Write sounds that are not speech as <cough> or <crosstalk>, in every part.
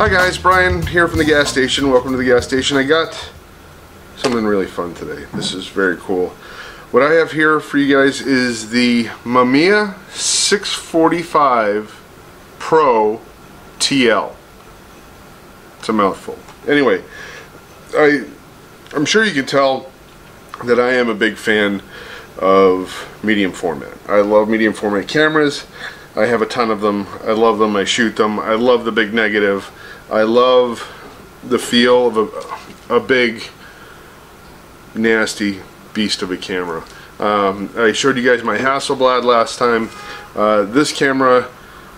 Hi guys, Brian here from the gas station. Welcome to the gas station. I got something really fun today. This is very cool. What I have here for you guys is the Mamiya 645 Pro TL. It's a mouthful. Anyway, I I'm sure you can tell that I am a big fan of medium format. I love medium format cameras. I have a ton of them. I love them. I shoot them. I love the big negative. I love the feel of a, a big nasty beast of a camera. Um, I showed you guys my Hasselblad last time. Uh, this camera,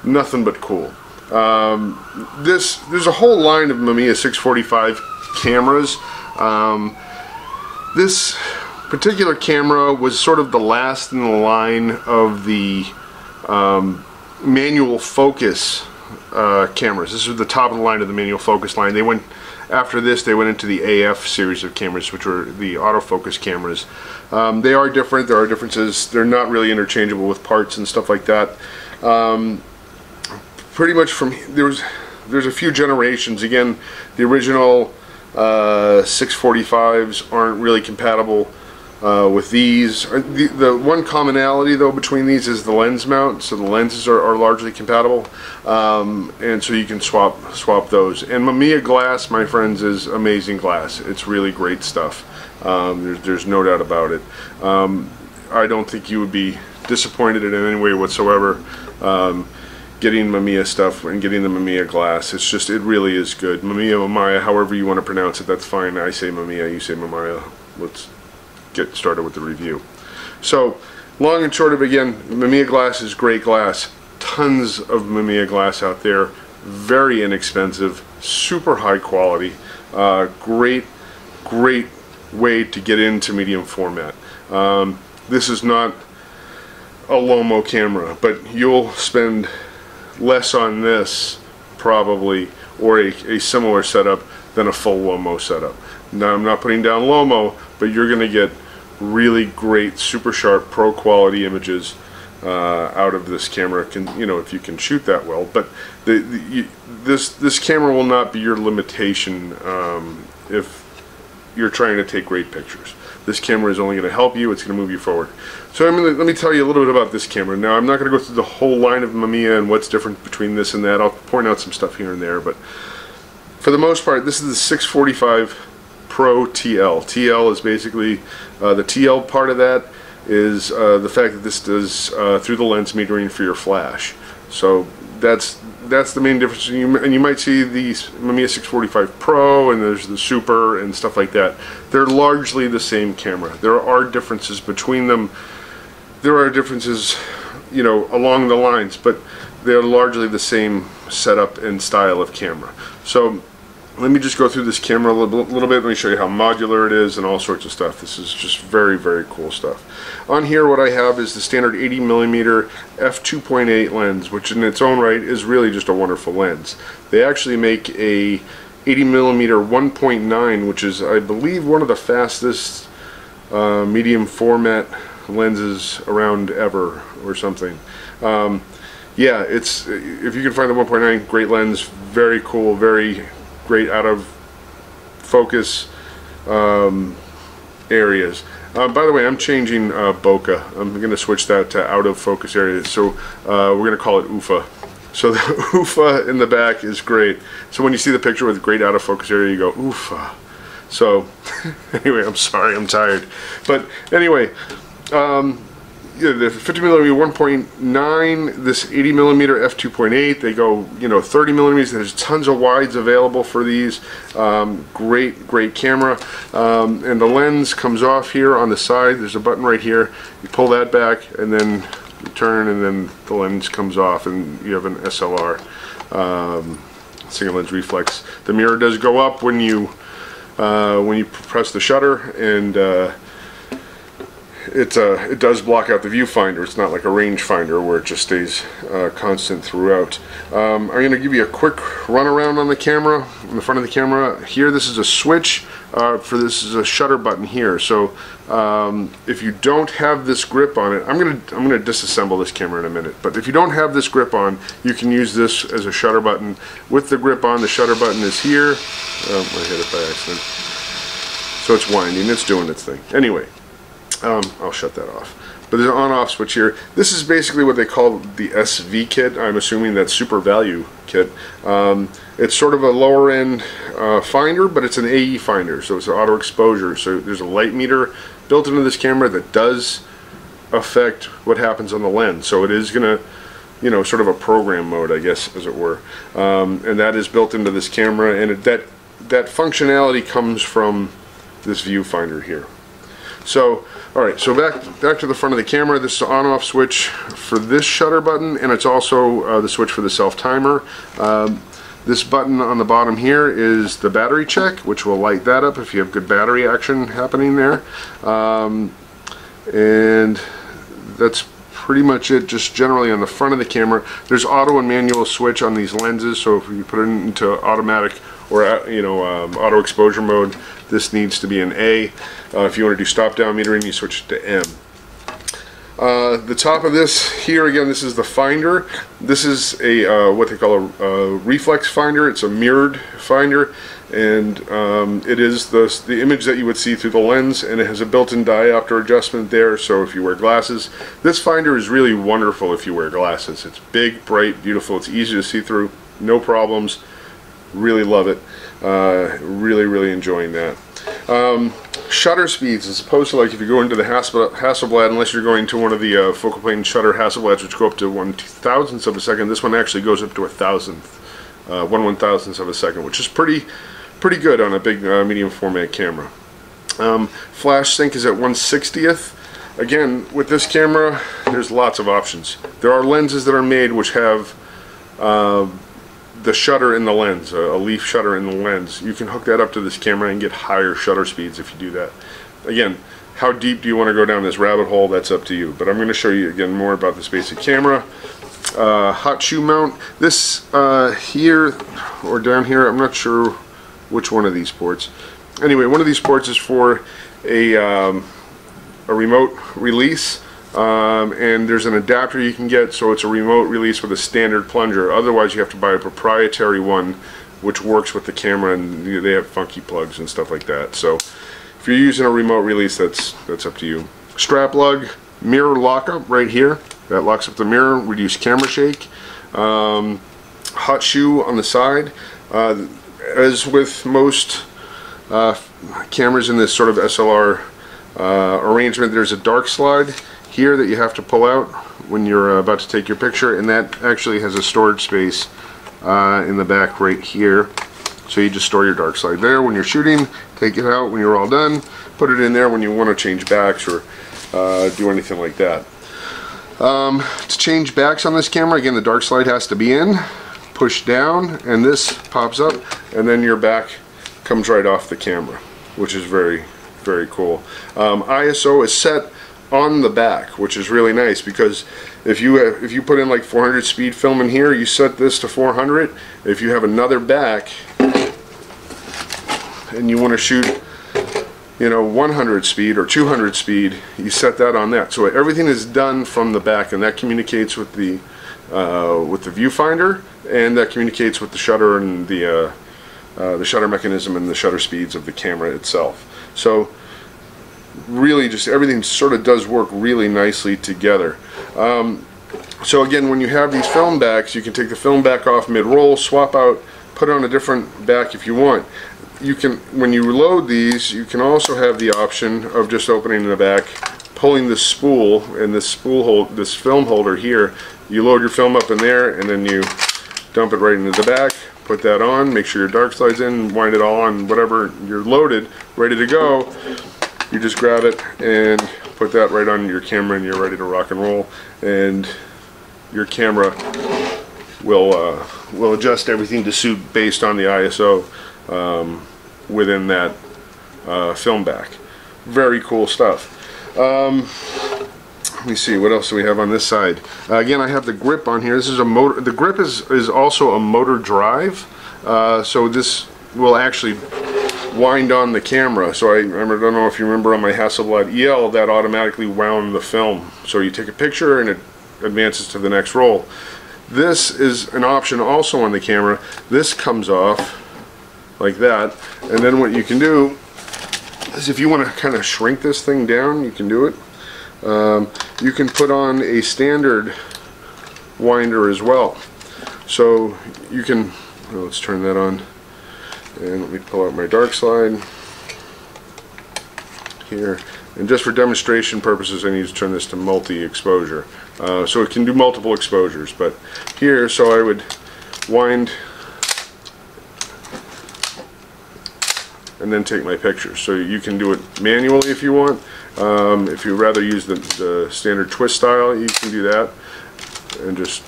nothing but cool. Um, this there's a whole line of Mamiya 645 cameras. Um, this particular camera was sort of the last in the line of the um, manual focus uh, cameras. This is the top of the line of the manual focus line. They went after this. They went into the AF series of cameras, which were the autofocus cameras. Um, they are different. There are differences. They're not really interchangeable with parts and stuff like that. Um, pretty much from there's there's a few generations. Again, the original uh, 645s aren't really compatible uh, with these. The, the, one commonality though between these is the lens mount, so the lenses are, are largely compatible, um, and so you can swap swap those. And Mamiya glass, my friends, is amazing glass. It's really great stuff. Um, there's, there's no doubt about it. Um, I don't think you would be disappointed in any way whatsoever um, getting Mamiya stuff and getting the Mamiya glass. It's just, it really is good. Mamiya, Mamiya, however you want to pronounce it, that's fine. I say Mamiya, you say Mamiya. Let's get started with the review. So, long and short of again, Mamiya glass is great glass. Tons of Mamiya glass out there. Very inexpensive, super high quality. Uh, great, great way to get into medium format. Um, this is not a Lomo camera, but you'll spend less on this probably or a, a similar setup than a full Lomo setup. Now I'm not putting down Lomo, but you're going to get really great, super sharp, pro quality images uh, out of this camera. Can you know if you can shoot that well? But the, the you, this this camera will not be your limitation um, if you're trying to take great pictures. This camera is only going to help you. It's going to move you forward. So I'm gonna, let me tell you a little bit about this camera. Now I'm not going to go through the whole line of Mamiya and what's different between this and that. I'll point out some stuff here and there, but for the most part, this is the 645 Pro TL. TL is basically uh, the TL part of that is uh, the fact that this does uh, through the lens metering for your flash. So that's that's the main difference. And you, and you might see the Mamiya 645 Pro and there's the Super and stuff like that. They're largely the same camera. There are differences between them. There are differences, you know, along the lines, but they're largely the same setup and style of camera. So let me just go through this camera a little, little, bit. Let me show you how modular it is and all sorts of stuff. This is just very, very cool stuff. On here, what I have is the standard 80 millimeter f2.8 lens, which in its own right is really just a wonderful lens. They actually make a 80 millimeter 1.9, which is, I believe, one of the fastest uh, medium format lenses around ever, or something. Um, yeah, it's if you can find the 1.9, great lens, very cool, very great out of focus um, areas. Uh, by the way, I'm changing uh, bokeh. I'm going to switch that to out of focus areas. So uh, we're going to call it UFA. So the <laughs> UFA in the back is great. So when you see the picture with great out of focus area, you go UFA. So <laughs> anyway, I'm sorry, I'm tired. But anyway, um, the 50 millimeter 1.9, this 80 millimeter f2.8. They go, you know, 30 millimeters. There's tons of wides available for these. Um, great, great camera. Um, and the lens comes off here on the side. There's a button right here. You pull that back, and then you turn, and then the lens comes off, and you have an SLR um, single lens reflex. The mirror does go up when you uh, when you press the shutter, and uh, it uh, it does block out the viewfinder. It's not like a rangefinder where it just stays uh, constant throughout. Um, I'm going to give you a quick run around on the camera, in the front of the camera. Here, this is a switch uh, for this is a shutter button here. So um, if you don't have this grip on it, I'm going to I'm going to disassemble this camera in a minute. But if you don't have this grip on, you can use this as a shutter button. With the grip on, the shutter button is here. Oh, I hit it by accident. So it's winding. It's doing its thing. Anyway. Um, I'll shut that off. But there's an on-off switch here. This is basically what they call the SV kit. I'm assuming that's super value kit. Um, it's sort of a lower end uh, finder, but it's an AE finder, so it's an auto exposure. So there's a light meter built into this camera that does affect what happens on the lens. So it is going to, you know, sort of a program mode, I guess, as it were. Um, and that is built into this camera, and it, that that functionality comes from this viewfinder here. So, all right, so back back to the front of the camera. This is on-off switch for this shutter button, and it's also uh, the switch for the self-timer. Um, this button on the bottom here is the battery check, which will light that up if you have good battery action happening there. Um, and that's pretty much it just generally on the front of the camera there's auto and manual switch on these lenses so if you put it into automatic or you know um, auto exposure mode. This needs to be an A. Uh, if you want to do stop down metering you switch it to M. Uh, the top of this here again this is the finder. This is a uh, what they call a, a, reflex finder. It's a mirrored finder. And um, it is the, the image that you would see through the lens and it has a built-in diopter adjustment there. So if you wear glasses this finder is really wonderful if you wear glasses. It's big bright beautiful. It's easy to see through. No problems really love it uh, really really enjoying that um, shutter speeds as opposed to like if you go into the Hasselblad unless you're going to one of the uh, focal plane shutter Hasselblads which go up to one thousandth of a second this one actually goes up to a thousandth uh, one one thousandth of a second which is pretty pretty good on a big uh, medium format camera. Um, flash sync is at 160th. Again, with this camera, there's lots of options. There are lenses that are made which have uh, the shutter in the lens, a, leaf shutter in the lens. You can hook that up to this camera and get higher shutter speeds if you do that. Again, how deep do you want to go down this rabbit hole? That's up to you. But I'm going to show you again more about this basic camera. Uh, hot shoe mount. This uh, here or down here, I'm not sure which one of these ports. Anyway, one of these ports is for a, um, a remote release. Um, and there's an adapter you can get so it's a remote release with a standard plunger. Otherwise you have to buy a proprietary one which works with the camera and they have funky plugs and stuff like that. So if you're using a remote release that's that's up to you. Strap lug mirror lockup right here. That locks up the mirror reduce camera shake. Um, hot shoe on the side. Uh, as with most uh, cameras in this sort of SLR uh, arrangement, there's a dark slide here that you have to pull out when you're uh, about to take your picture, and that actually has a storage space uh, in the back right here. So you just store your dark slide there when you're shooting, take it out when you're all done, put it in there when you want to change backs or uh, do anything like that. Um, to change backs on this camera, again the dark slide has to be in push down and this pops up and then your back comes right off the camera which is very very cool um, ISO is set on the back which is really nice because if you if you put in like 400 speed film in here you set this to 400 if you have another back and you want to shoot you know 100 speed or 200 speed you set that on that so everything is done from the back and that communicates with the uh, with the viewfinder and that communicates with the shutter and the uh, uh, the shutter mechanism and the shutter speeds of the camera itself. So really just everything sort of does work really nicely together. Um, so again, when you have these film backs, you can take the film back off mid-roll, swap out, put on a different back if you want. You can, when you load these, you can also have the option of just opening the back, pulling the spool and this spool hold, this film holder here. You load your film up in there, and then you dump it right into the back, put that on, make sure your dark slides in, wind it all on, whatever you're loaded, ready to go. You just grab it and put that right on your camera and you're ready to rock and roll. And your camera will uh, will adjust everything to suit based on the ISO um, within that uh, film back. Very cool stuff. Um, let me see what else do we have on this side uh, again I have the grip on here this is a motor the grip is is also a motor drive uh, so this will actually wind on the camera. So I, I don't know if you remember on my Hasselblad EL that automatically wound the film. So you take a picture and it advances to the next roll this is an option also on the camera. This comes off like that. And then what you can do is if you want to kind of shrink this thing down you can do it. Um, you can put on a standard winder as well. So you can, well, let's turn that on and let me pull out my dark slide here. And just for demonstration purposes I need to turn this to multi-exposure. Uh, so it can do multiple exposures but here so I would wind and then take my picture. So you can do it manually if you want. Um, if you rather use the, the, standard twist style, you can do that and just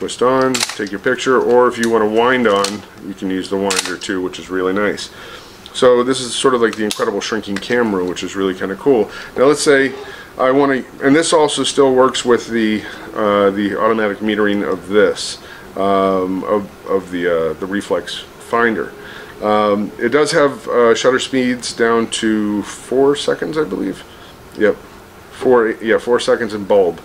twist on, take your picture, or if you want to wind on, you can use the winder too, which is really nice. So this is sort of like the incredible shrinking camera, which is really kind of cool. Now let's say I want to, and this also still works with the uh, the automatic metering of this, um, of, of the, uh, the reflex finder. Um, it does have uh, shutter speeds down to four seconds, I believe. Yep, four yeah four seconds in bulb.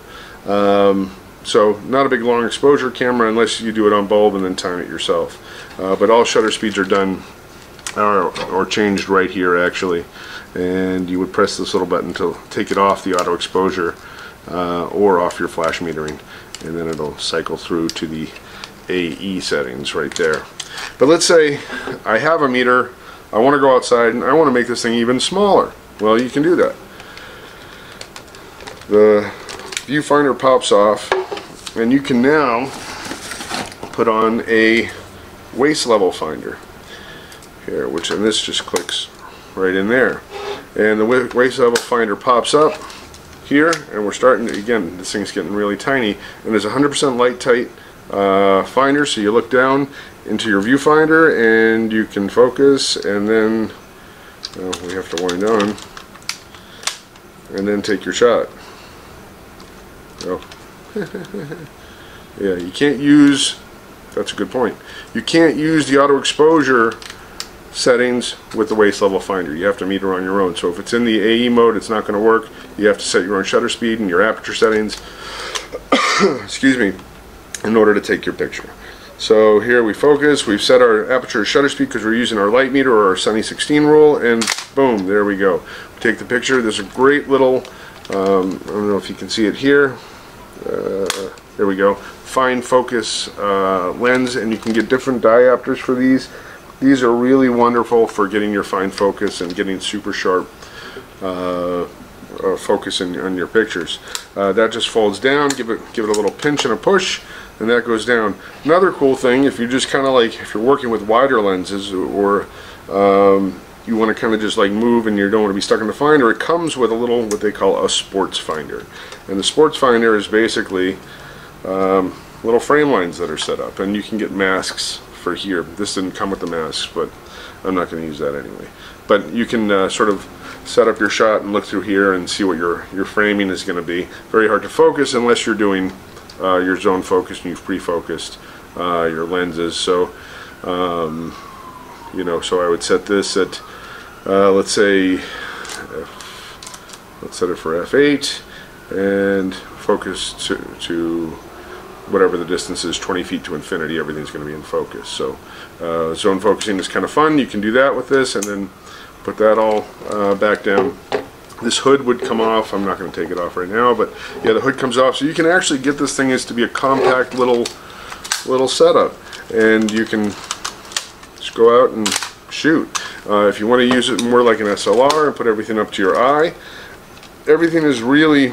Um, so not a big long exposure camera unless you do it on bulb and then time it yourself. Uh, but all shutter speeds are done or, or changed right here actually. And you would press this little button to take it off the auto exposure uh, or off your flash metering, and then it'll cycle through to the AE settings right there. But let's say I have a meter, I want to go outside and I want to make this thing even smaller. Well, you can do that. The viewfinder pops off and you can now put on a waist level finder here, which and this just clicks right in there. And the waist level finder pops up here and we're starting to, again, this thing's getting really tiny and there's 100% light tight uh, finder so you look down into your viewfinder and you can focus and then well, we have to wind on and then take your shot oh <laughs> yeah you can't use that's a good point you can't use the auto exposure settings with the waist level finder you have to meter on your own so if it's in the AE mode it's not going to work you have to set your own shutter speed and your aperture settings <coughs> excuse me in order to take your picture. So here we focus, we've set our aperture shutter speed because we're using our light meter or our Sunny 16 rule, and boom, there we go. We take the picture. There's a great little, um, I don't know if you can see it here, uh, there we go, fine focus uh, lens, and you can get different diopters for these. These are really wonderful for getting your fine focus and getting super sharp uh, uh, focus in, on your pictures. Uh, that just folds down, give it, give it a little pinch and a push, and that goes down. Another cool thing, if you're just kind of like, if you're working with wider lenses or um, you want to kind of just like move and you don't want to be stuck in the finder, it comes with a little, what they call a sports finder. And the sports finder is basically um, little frame lines that are set up, and you can get masks for here. This didn't come with the masks, but I'm not going to use that anyway. But you can uh, sort of set up your shot and look through here and see what your, your framing is going to be. Very hard to focus unless you're doing uh, your zone focus and you've pre-focused uh, your lenses. So, um, you know, so I would set this at, uh, let's say, F, let's set it for f8 and focus to, to whatever the distance is, 20 feet to infinity, everything's going to be in focus. So uh, zone focusing is kind of fun. You can do that with this and then put that all uh, back down. This hood would come off. I'm not going to take it off right now, but yeah, the hood comes off. So you can actually get this thing is to be a compact little little setup, and you can just go out and shoot. Uh, if you want to use it more like an SLR and put everything up to your eye, everything is really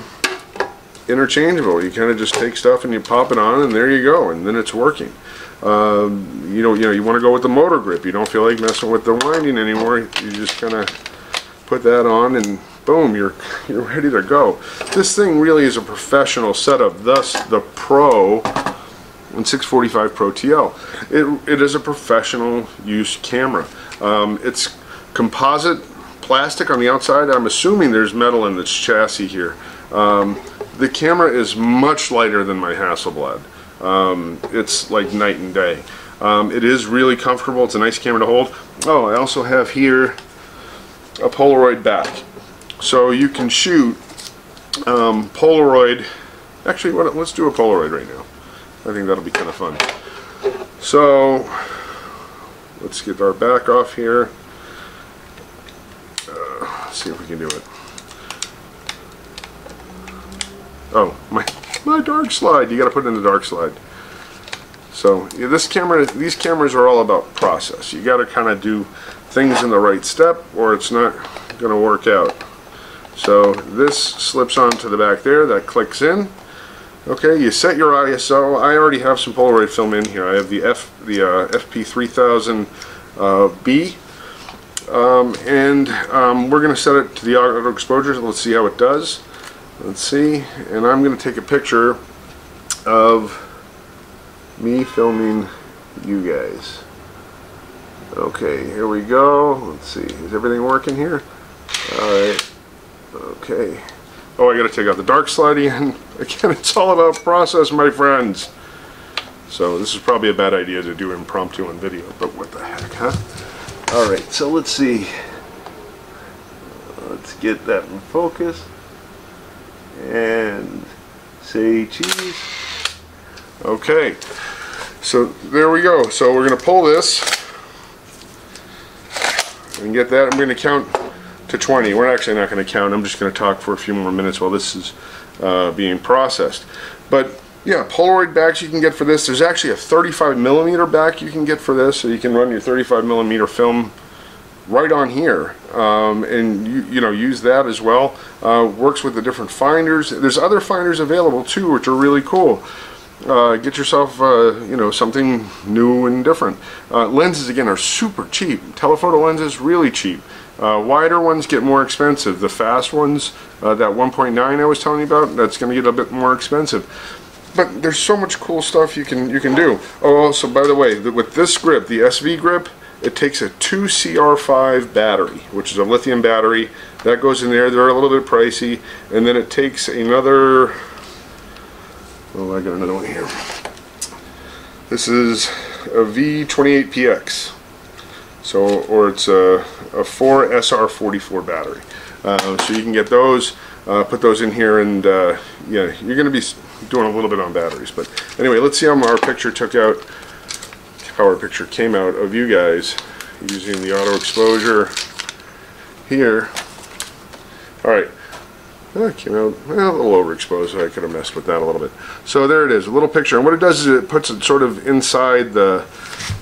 interchangeable. You kind of just take stuff and you pop it on, and there you go, and then it's working. Um, you know, you know, you want to go with the motor grip. You don't feel like messing with the winding anymore. You just kind of put that on and boom, you're <laughs> you're ready to go. This thing really is a professional setup. Thus, the Pro and 645 Pro TL. It, it is a professional use camera. Um, it's composite plastic on the outside. I'm assuming there's metal in this chassis here. Um, the camera is much lighter than my Hasselblad. Um, it's like night and day. Um, it is really comfortable. It's a nice camera to hold. Oh, I also have here a Polaroid back. So you can shoot um, Polaroid. Actually, let's do a Polaroid right now. I think that'll be kind of fun. So let's get our back off here. Uh, see if we can do it. Oh, my, my dark slide. You got to put in the dark slide. So yeah, this camera, these cameras are all about process. You got to kind of do things in the right step or it's not going to work out. So this slips onto the back there, that clicks in. Okay, you set your ISO. I already have some Polaroid film in here. I have the F, the uh, FP3000B, uh, um, and um, we're going to set it to the auto exposure. let's see how it does. Let's see, and I'm going to take a picture of me filming you guys. Okay, here we go. Let's see, is everything working here? Alright, okay. Oh, I gotta take out the dark slide again. <laughs> Again, it's all about process, my friends. So this is probably a bad idea to do impromptu on video, but what the heck, huh? Alright, so let's see. Let's get that in focus. And say cheese. Okay, so there we go. So we're going to pull this and get that. I'm going to count to 20. We're actually not going to count. I'm just going to talk for a few more minutes while this is uh, being processed. But yeah, Polaroid backs you can get for this. There's actually a 35 millimeter back you can get for this, so you can run your 35 millimeter film right on here um, and you, you know use that as well uh, works with the different finders there's other finders available too which are really cool uh, get yourself uh, you know something new and different uh, lenses again are super cheap telephoto lenses really cheap uh, wider ones get more expensive the fast ones uh, that 1.9 I was telling you about that's gonna get a bit more expensive but there's so much cool stuff you can you can do oh also by the way with this grip the SV grip it takes a 2CR5 battery, which is a lithium battery. That goes in there. They're a little bit pricey. And then it takes another... Oh, I got another one here. This is a V28PX. So, or it's a, a 4SR44 battery. Uh, so you can get those, uh, put those in here, and uh, yeah, you're going to be doing a little bit on batteries. But anyway, let's see how our picture took out how our picture came out of you guys using the auto exposure here. Alright, that came out well, a little overexposed. I could have messed with that a little bit. So there it is, a little picture. And what it does is it puts it sort of inside the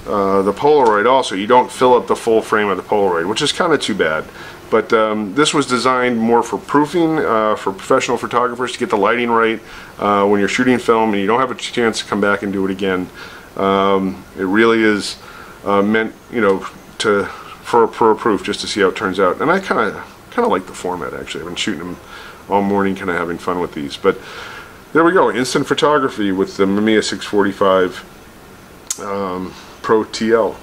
uh, the Polaroid also. You don't fill up the full frame of the Polaroid, which is kind of too bad. But um, this was designed more for proofing, uh, for professional photographers to get the lighting right uh, when you're shooting film and you don't have a chance to come back and do it again. Um, it really is uh, meant, you know, to for, for a proof just to see how it turns out. And I kind of kind of like the format actually. I've been shooting them all morning, kind of having fun with these. But there we go, instant photography with the Mamiya 645 um, Pro TL.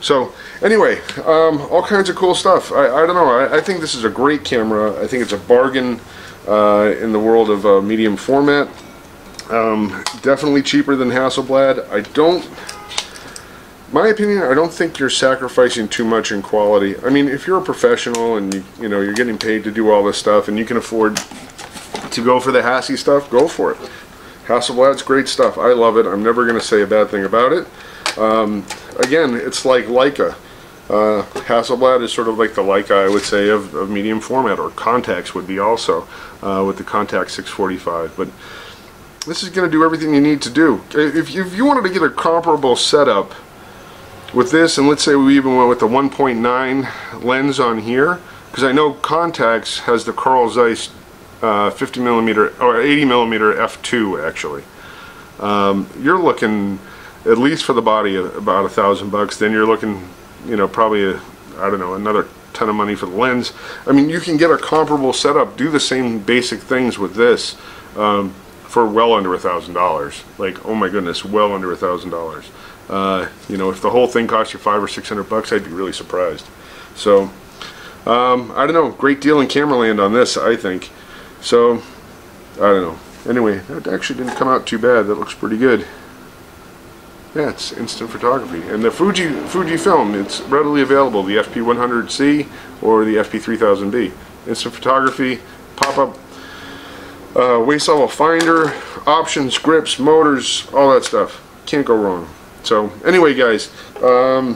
So anyway, um, all kinds of cool stuff. I, I don't know. I, I, think this is a great camera. I think it's a bargain uh, in the world of uh, medium format. Um, definitely cheaper than Hasselblad. I don't, my opinion, I don't think you're sacrificing too much in quality. I mean, if you're a professional and you, you know, you're getting paid to do all this stuff and you can afford to go for the Hassie stuff, go for it. Hasselblad's great stuff. I love it. I'm never going to say a bad thing about it. Um, again, it's like Leica. Uh, Hasselblad is sort of like the Leica, I would say, of, of medium format, or Contax would be also, uh, with the Contax 645. But this is going to do everything you need to do. If, if you wanted to get a comparable setup with this, and let's say we even went with the 1.9 lens on here, because I know Contax has the Carl Zeiss uh, 50 millimeter or 80 millimeter f2 actually. Um, you're looking at least for the body about a thousand bucks. Then you're looking, you know, probably a, I don't know another ton of money for the lens. I mean, you can get a comparable setup, do the same basic things with this. Um, for well under a thousand dollars. Like, oh my goodness, well under a thousand dollars. Uh, you know, if the whole thing cost you five or six hundred bucks, I'd be really surprised. So, Um, I don't know, great deal in camera land on this, I think. So, I don't know. Anyway, that actually didn't come out too bad. That looks pretty good. Yeah, it's instant photography. And the Fuji Fuji film, it's readily available, the FP100C or the FP3000B. Instant photography, pop-up uh, waist level finder, options, grips, motors, all that stuff. Can't go wrong. So anyway guys, um,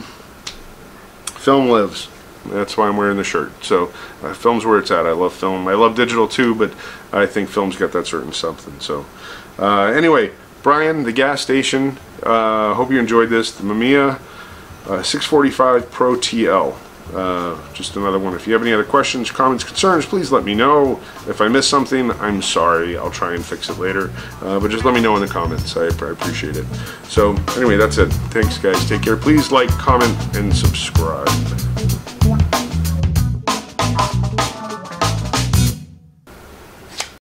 film lives. That's why I'm wearing the shirt. So uh, film's where it's at. I love film. I love digital too, but I think film's got that certain something. So uh, anyway, Brian, the gas station. Uh, hope you enjoyed this. The Mamiya uh, 645 Pro TL. Uh, just another one. If you have any other questions, comments, concerns, please let me know. If I missed something, I'm sorry. I'll try and fix it later. Uh, but just let me know in the comments. I, I appreciate it. So anyway, that's it. Thanks, guys. Take care. Please like, comment, and subscribe.